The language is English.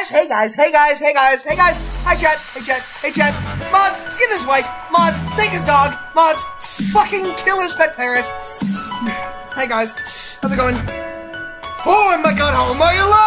guys, hey guys, hey guys, hey guys, hey guys. Hi chat, hey chat, hey chat. Mods, skin his wife. Mods, take his dog. Mods, fucking kill his pet parrot. Hey guys, how's it going? Oh my god, how am I alive?